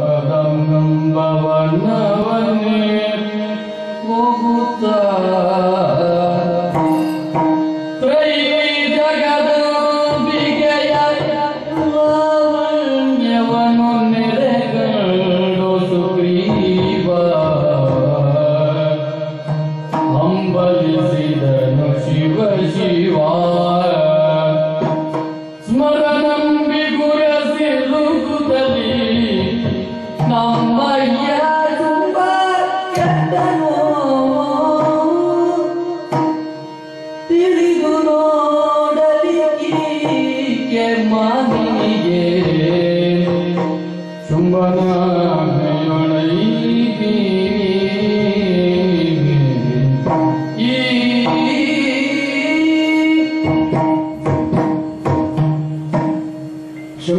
कथं भवन्य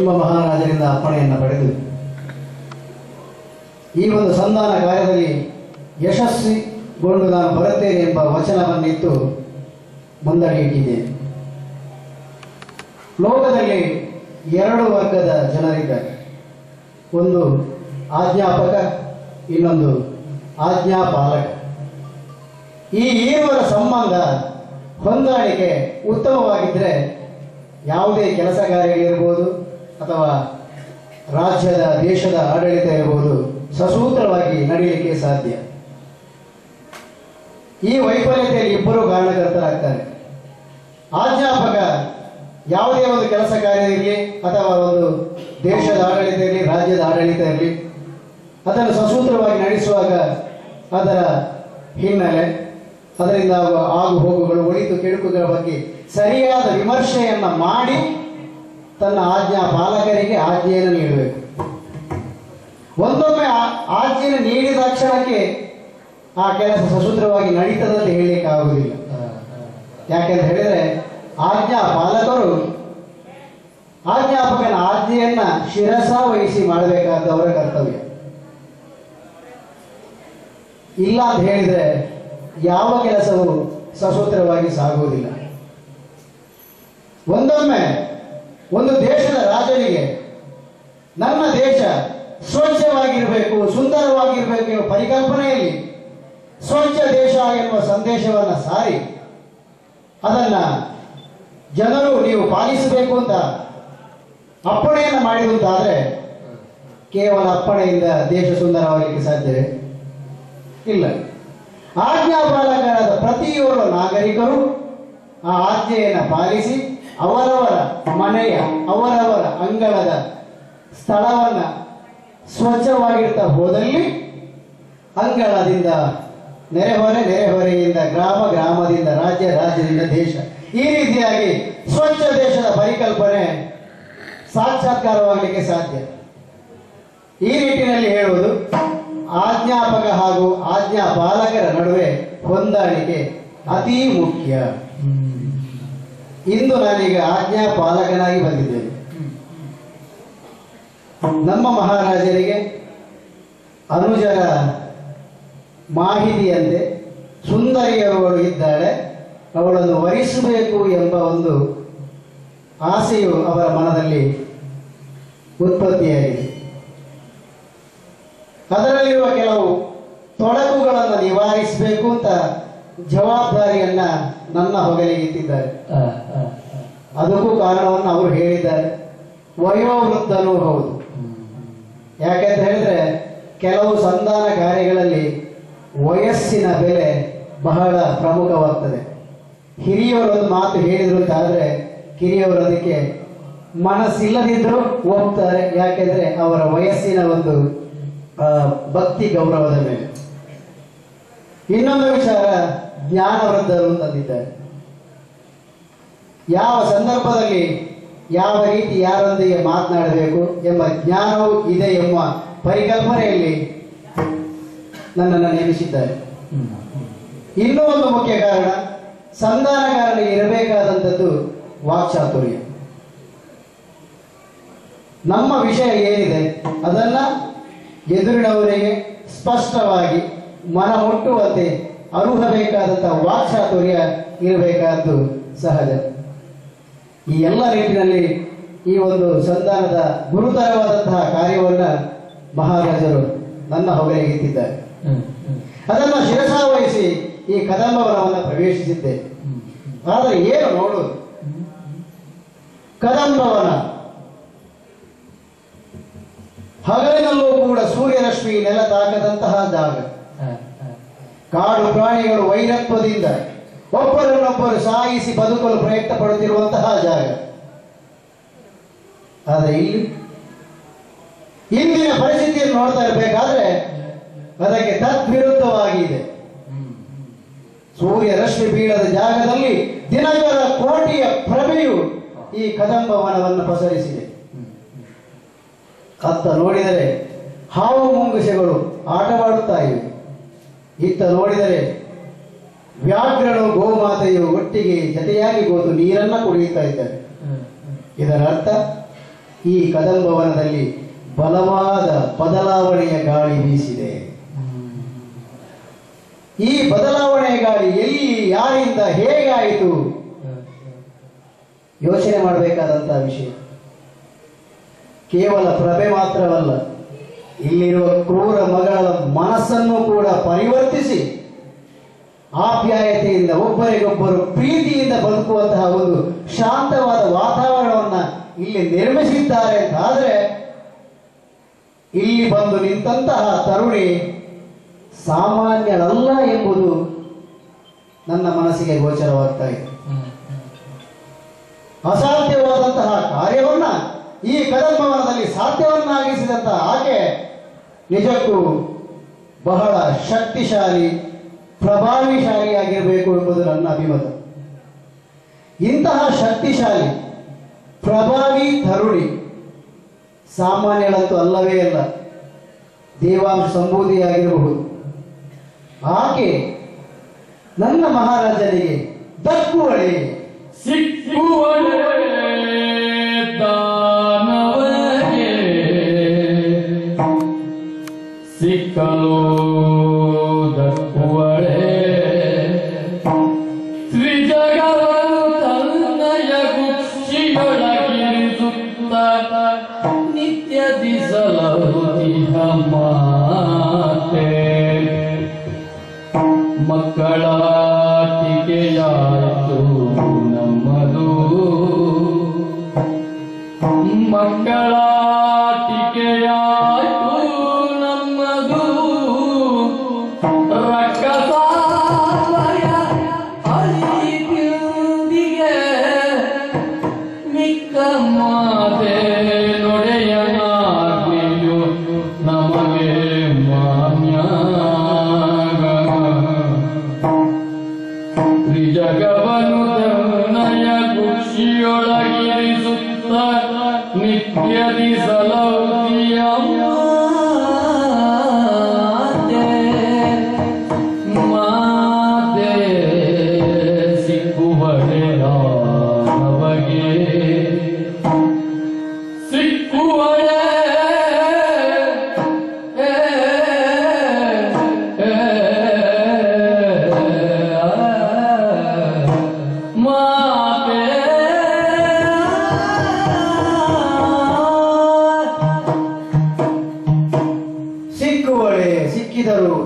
ಶುಂಭ ಮಹಾರಾಜರಿಂದ ಅಪ್ಪಣೆಯನ್ನು ಪಡೆದು ಈ ಒಂದು ಸಂಧಾನ ಕಾರ್ಯದಲ್ಲಿ ಯಶಸ್ವಿಗೊಂಡು ನಾನು ಬರುತ್ತೇನೆ ಎಂಬ ವಚನವನ್ನಿತ್ತು ಮುಂದಡಿ ಇಟ್ಟಿದ್ದೇನೆ. ಲೋಕದಲ್ಲಿ ಎರಡು ವರ್ಗದ ಜನರಿದ್ದಾರೆ. ಒಂದು ಆಜ್ಞಾಪಕ, ಇನ್ನೊಂದು ಆಜ್ಞಾಪಾಲಕ. ಈ ಈರುವರ ಸಂಬಂಧ ಹೊಂದಾಣಿಕೆ ಉತ್ತಮವಾಗಿದ್ದರೆ ಯಾವುದೇ ಕೆಲಸ ಕಾರ್ಯಗಳಿರ್ಬೋದು ಅಥವಾ ರಾಜ್ಯದ, ದೇಶದ ಆಡಳಿತ ಇರಬಹುದು, ಸಸೂತ್ರವಾಗಿ ನಡೆಯಲಿಕ್ಕೆ ಸಾಧ್ಯ. ಈ ವೈಫಲ್ಯತೆಯಲ್ಲಿ ಇಬ್ಬರು ಕಾರಣಕರ್ತರಾಗ್ತಾರೆ. ಆಧ್ಯಾಪಕ ಯಾವುದೇ ಒಂದು ಕೆಲಸ ಕಾರ್ಯ ಇರಲಿ ಅಥವಾ ಒಂದು ದೇಶದ ಆಡಳಿತ ಇರಲಿ ರಾಜ್ಯದ ಆಡಳಿತ ಇರಲಿ ಅದನ್ನು ಸಸೂತ್ರವಾಗಿ ನಡೆಸುವಾಗ ಅದರ ಹಿನ್ನೆಲೆ, ಅದರಿಂದ ಆಗು ಹೋಗುಗಳು, ಒಳಿತು, ಕೆಡುಕುಗಳ ಬಗ್ಗೆ ಸರಿಯಾದ ವಿಮರ್ಶೆಯನ್ನು ಮಾಡಿ ತನ್ನ ಆಜ್ಞಾ ಪಾಲಕರಿಗೆ ಆಜ್ಞೆಯನ್ನು ನೀಡಬೇಕು. ಒಂದೊಮ್ಮೆ ಆಜ್ಞೆಯನ್ನು ನೀಡಿದ ಕ್ಷಣಕ್ಕೆ ಆ ಕೆಲಸ ಸಸೂತ್ರವಾಗಿ ನಡೀತದಂತ ಹೇಳಲಿಕ್ಕೆ ಆಗುವುದಿಲ್ಲ ಯಾಕೆಂತ ಹೇಳಿದ್ರೆ, ಆಜ್ಞಾ ಪಾಲಕರು ಆಜ್ಞಾಪಕನ ಆಜ್ಞೆಯನ್ನ ಶಿರಸ ವಹಿಸಿ ಮಾಡಬೇಕಾದ ಅವರ ಕರ್ತವ್ಯ. ಇಲ್ಲ ಅಂತ ಹೇಳಿದ್ರೆ ಯಾವ ಕೆಲಸವೂ ಸಸೂತ್ರವಾಗಿ ಸಾಗುವುದಿಲ್ಲ. ಒಂದೊಮ್ಮೆ ಒಂದು ದೇಶದ ರಾಜನಿಗೆ, ನಮ್ಮ ದೇಶ ಸ್ವಚ್ಛವಾಗಿರಬೇಕು, ಸುಂದರವಾಗಿರಬೇಕು ಎಂಬ ಪರಿಕಲ್ಪನೆಯಲ್ಲಿ ಸ್ವಚ್ಛ ದೇಶ ಎನ್ನುವ ಸಂದೇಶವನ್ನು ಸಾರಿ, ಅದನ್ನ ಜನರು ನೀವು ಪಾಲಿಸಬೇಕು ಅಂತ ಅಪ್ಪಣೆಯನ್ನು ಮಾಡಿದಂತಾದ್ರೆ ಕೇವಲ ಅಪ್ಪಣೆಯಿಂದ ದೇಶ ಸುಂದರವಾಗಲಿಕ್ಕೆ ಸಾಧ್ಯವೇ? ಇಲ್ಲ. ಆಜ್ಞಾಪಾಲಕರಾದ ಪ್ರತಿಯೊಬ್ಬ ನಾಗರಿಕರು ಆ ಆಜ್ಞೆಯನ್ನು ಪಾಲಿಸಿ ಅವರವರ ಮನೆಯ, ಅವರವರ ಅಂಗಳದ ಸ್ಥಳವನ್ನ ಸ್ವಚ್ಛವಾಗಿಡ್ತಾ ಹೋದಲ್ಲಿ ಅಂಗಳದಿಂದ ನೆರೆಹೊರೆ ನೆರೆಹೊರೆಯಿಂದ ಗ್ರಾಮ, ಗ್ರಾಮದಿಂದ ರಾಜ್ಯ, ರಾಜ್ಯದಿಂದ ದೇಶ. ಈ ರೀತಿಯಾಗಿ ಸ್ವಚ್ಛ ದೇಶದ ಪರಿಕಲ್ಪನೆ ಸಾಕ್ಷಾತ್ಕಾರವಾಗಲಿಕ್ಕೆ ಸಾಧ್ಯ. ಈ ನಿಟ್ಟಿನಲ್ಲಿ ಹೇಳುವುದು, ಆಜ್ಞಾಪಕ ಹಾಗೂ ಆಜ್ಞಾ ಆಜ್ಞಾಪಾಲಕರ ನಡುವೆ ಹೊಂದಾಣಿಕೆ ಅತೀ ಮುಖ್ಯ. ಇಂದು ನಾನೀಗ ಆಜ್ಞಾಪಾಲಕನಾಗಿ ಬಂದಿದ್ದೇನೆ. ನಮ್ಮ ಮಹಾರಾಜರಿಗೆ ಅನುಜರ ಮಾಹಿತಿಯಂತೆ ಸುಂದರಿಯವಳು ಇದ್ದಾಳೆ. ಅವಳನ್ನು ವರಿಸಬೇಕು ಎಂಬ ಒಂದು ಆಸೆಯು ಅವರ ಮನದಲ್ಲಿ ಉತ್ಪತ್ತಿಯಾಗಿದೆ. ಅದರಲ್ಲಿರುವ ಕೆಲವು ತೊಡಕುಗಳನ್ನು ನಿವಾರಿಸಬೇಕು ಅಂತ ಜವಾಬ್ದಾರಿಯನ್ನ ನನ್ನ ಹೊಗಲಿಗೆ ಇಟ್ಟಿದ್ದಾರೆ. ಅದಕ್ಕೂ ಕಾರಣವನ್ನು ಅವರು ಹೇಳಿದ್ದಾರೆ. ವಯೋವೃದ್ಧನೂ ಹೌದು. ಯಾಕೆಂತ ಹೇಳಿದ್ರೆ ಕೆಲವು ಸಂಧಾನ ಕಾರ್ಯಗಳಲ್ಲಿ ವಯಸ್ಸಿನ ಬೆಲೆ ಬಹಳ ಪ್ರಮುಖವಾಗ್ತದೆ. ಹಿರಿಯವರೊಂದು ಮಾತು ಹೇಳಿದ್ರು ಅಂತ ಆದ್ರೆ ಕಿರಿಯವರು ಅದಕ್ಕೆ ಮನಸ್ಸಿಲ್ಲದಿದ್ದರೂ ಹೋಗ್ತಾರೆ ಯಾಕೆಂದ್ರೆ ಅವರ ವಯಸ್ಸಿನ ಒಂದು ಭಕ್ತಿ ಗೌರವದ ಮೇಲೆ. ಇನ್ನೊಂದು ವಿಚಾರ ಜ್ಞಾನವೃದ್ಧರು ತಂದಿದ್ದಾರೆ. ಯಾವ ಸಂದರ್ಭದಲ್ಲಿ ಯಾವ ರೀತಿ ಯಾರೊಂದಿಗೆ ಮಾತನಾಡಬೇಕು ಎಂಬ ಜ್ಞಾನವೂ ಇದೆ ಎಂಬ ಪರಿಕಲ್ಪನೆಯಲ್ಲಿ ನನ್ನನ್ನು ನೇಮಿಸಿದ್ದಾರೆ. ಇನ್ನೂ ಒಂದು ಮುಖ್ಯ ಕಾರಣ ಸಂಧಾನಗಾರನಿಗೆ ಇರಬೇಕಾದಂಥದ್ದು ವಾಕ್ಚಾತುರ್ಯ. ನಮ್ಮ ವಿಷಯ ಏನಿದೆ, ಅದನ್ನ ಎದುರಿನವರಿಗೆ ಸ್ಪಷ್ಟವಾಗಿ ಮನ ಮುಟ್ಟುವಂತೆ ಅರುಹಬೇಕಾದಂತಹ ವಾಕ್ಚಾತುರ್ಯ ಇರಬೇಕಾದ್ದು ಸಹಜ. ಈ ಎಲ್ಲ ರೀತಿಯಲ್ಲಿ ಈ ಒಂದು ಸಂಧಾನದ ಗುರುತರವಾದಂತಹ ಕಾರ್ಯವನ್ನ ಮಹಾರಾಜರು ನನ್ನ ಹೊಗಲಿಗಿತ್ತಿದ್ದಾರೆ ಅದನ್ನು ಶಿರಸಾವಹಿಸಿ ಈ ಕದಂಬವನವನ್ನು ಪ್ರವೇಶಿಸಿದ್ದೆ. ಆದರೆ ಏನು ನೋಡು? ಕದಂಬವನ ಹಗಲಿನಲ್ಲೂ ಕೂಡ ಸೂರ್ಯರಶ್ಮಿ ನೆಲ ತಾಕದಂತಹ ಜಾಗ. ಕಾಡು ಪ್ರಾಣಿಗಳು ವೈರತ್ವದಿಂದ ಒಬ್ಬರನ್ನೊಬ್ಬರು ಸಾಯಿಸಿ ಬದುಕಲು ಪ್ರಯತ್ನ ಪಡುತ್ತಿರುವಂತಹ ಜಾಗ. ಆದರೆ ಇಲ್ಲಿ ಇಂದಿನ ಪರಿಸ್ಥಿತಿಯನ್ನು ನೋಡ್ತಾ ಇರಬೇಕಾದ್ರೆ ಅದಕ್ಕೆ ತದ್ವಿರುದ್ಧವಾಗಿದೆ. ಸೂರ್ಯ ರಶ್ಮಿ ಬೀಳದ ಜಾಗದಲ್ಲಿ ದಿನಗಳ ಕೋಟಿಯ ಪ್ರಭೆಯು ಈ ಕದಂಬ ವನವನ್ನು ಪಸರಿಸಿದೆ. ಅತ್ತ ನೋಡಿದರೆ ಹಾವು ಮುಂಗುಸೆಗಳು ಆಟವಾಡುತ್ತಾ ಇವೆ. ಇತ್ತ ನೋಡಿದರೆ ವ್ಯಾಘ್ರನು ಗೋಮಾತೆಯು ಒಟ್ಟಿಗೆ ಜತೆಯಾಗಿ ಕೂತು ನೀರನ್ನ ಕುಡಿಯುತ್ತಾ ಇದ್ದಾರೆ. ಇದರ ಅರ್ಥ ಈ ಕದಂಬವನದಲ್ಲಿ ಬಲವಾದ ಬದಲಾವಣೆಯ ಗಾಳಿ ಬೀಸಿದೆ. ಈ ಬದಲಾವಣೆಯ ಗಾಳಿ ಎಲ್ಲಿ ಯಾರಿಂದ ಹೇಗಾಯಿತು? ಯೋಚನೆ ಮಾಡಬೇಕಾದಂತಹ ವಿಷಯ. ಕೇವಲ ಪ್ರಭೆ ಮಾತ್ರವಲ್ಲ ಇಲ್ಲಿರುವ ಕ್ರೂರ ಮಗಳ ಮನಸ್ಸನ್ನು ಕೂಡ ಪರಿವರ್ತಿಸಿ ಆಪ್ಯಾಯತೆಯಿಂದ ಒಬ್ಬರಿಗೊಬ್ಬರು ಪ್ರೀತಿಯಿಂದ ಬದುಕುವಂತಹ ಒಂದು ಶಾಂತವಾದ ವಾತಾವರಣವನ್ನು ಇಲ್ಲಿ ನಿರ್ಮಿಸಿದ್ದಾರೆ ಅಂತ ಆದ್ರೆ ಇಲ್ಲಿ ಬಂದು ನಿಂತಹ ತರುಣಿ ಸಾಮಾನ್ಯರಲ್ಲ ಎಂಬುದು ನನ್ನ ಮನಸ್ಸಿಗೆ ಗೋಚರವಾಗ್ತಾ ಇದೆ. ಅಸಾಧ್ಯವಾದಂತಹ ಕಾರ್ಯವನ್ನ ಈ ಕದಂಬವನದಲ್ಲಿ ಸಾಧ್ಯವನ್ನಾಗಿಸಿದಂತಹ ಆಕೆ ನಿಜಕ್ಕೂ ಬಹಳ ಶಕ್ತಿಶಾಲಿ ಪ್ರಭಾವಿಶಾಲಿಯಾಗಿರಬೇಕು ಎಂಬುದು ನನ್ನ ಅಭಿಮತ. ಇಂತಹ ಶಕ್ತಿಶಾಲಿ, ಪ್ರಭಾವಿ ತರುಣಿ ಸಾಮಾನ್ಯಗಳಂತೂ ಅಲ್ಲವೇ ಅಲ್ಲ, ದೇವಾಂಶ ಸಂಬೂದಿಯಾಗಿರಬಹುದು ಆಕೆ ನನ್ನ ಮಹಾರಾಜನಿಗೆ ದಕ್ಕುವಳೆ. ಸಿಕ್ಕುವಳೆ. ಮಕ್ಕಳ ಟಿಕೆಯಾಯಿತು ನಮ್ಮದು. ಮಕ್ಕಳಾಟಿಕೆಯಾಯಿತು ನಮ್ಮದು. ರಕ್ಕಸಾಲಯ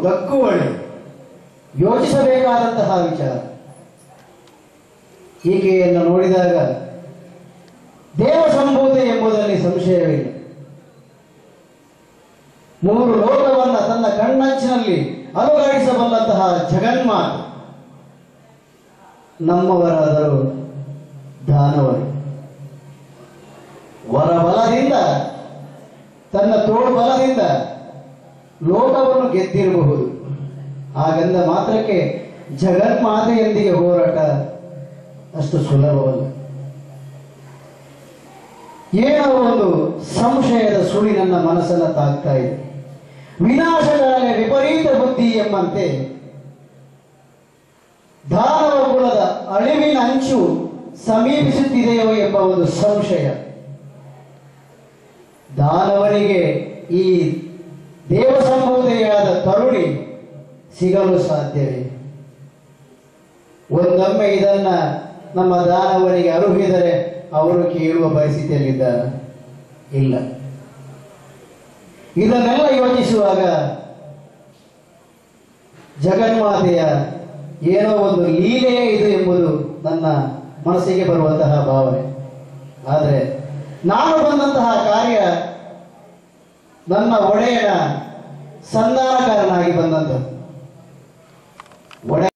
ಸಿಕ್ಕಿದರು ಯೋಜಿಸಬೇಕಾದಂತಹ ಯೋಚಿಸಬೇಕಾದಂತಹ ವಿಚಾರ. ಈಕೆಯನ್ನು ನೋಡಿದಾಗ ದೇವ ಸಂಭೂತೆ ಎಂಬುದರಲ್ಲಿ ಸಂಶಯವಿಲ್ಲ. ಮೂರು ಲೋಕವನ್ನ ತನ್ನ ಕಣ್ಣಂಚಿನಲ್ಲಿ ಅಲುಗಾಡಿಸಬಲ್ಲಂತಹ ಜಗನ್ಮಾತ ನಮ್ಮವರಾದರೂ ದಾನವರು ವರಬಲದಿಂದ, ತನ್ನ ತೋಳು ಬಲದಿಂದ ಲೋಕವನ್ನು ಗೆದ್ದಿರಬಹುದು. ಹಾಗಂದ ಮಾತ್ರಕ್ಕೆ ಜಗನ್ಮಾತೆಯೊಂದಿಗೆ ಹೋರಾಟ ಅಷ್ಟು ಸುಲಭವಲ್ಲ. ಏನೋ ಒಂದು ಸಂಶಯದ ಸುಳಿ ನನ್ನ ಮನಸ್ಸನ್ನು ತಾಕ್ತಾ ಇದೆ. ವಿನಾಶಕಾಲ ವಿಪರೀತ ಬುದ್ಧಿ ಎಂಬಂತೆ ದಾನವ ಕುಲದ ಅಳಿವಿನ ಅಂಚು ಸಮೀಪಿಸುತ್ತಿದೆಯೋ ಎಂಬ ಒಂದು ಸಂಶಯ. ದಾನವನಿಗೆ ಈ ದೇವಸಂಬೋಧೆಯಾದ ತರುಣಿ ಸಿಗಲು ಸಾಧ್ಯವೇ? ಒಂದೊಮ್ಮೆ ಇದನ್ನ ನಮ್ಮ ದಾನವರಿಗೆ ಅರುಹಿದರೆ ಅವರು ಕೇಳುವ ಪರಿಸ್ಥಿತಿಯಲ್ಲಿದ್ದ ಇಲ್ಲ. ಇದನ್ನೆಲ್ಲ ಯೋಚಿಸುವಾಗ ಜಗನ್ಮಾತೆಯ ಏನೋ ಒಂದು ಲೀಲೆಯೇ ಇದು ಎಂಬುದು ನನ್ನ ಮನಸ್ಸಿಗೆ ಬರುವಂತಹ ಭಾವನೆ. ಆದರೆ ನಾನು ಬಂದಂತಹ ಕಾರ್ಯ ನನ್ನ ಒಡೆಯನ ಸಂಧಾನಕಾರನಾಗಿ ಬಂದಂಥದ್ದು ಒಡೆ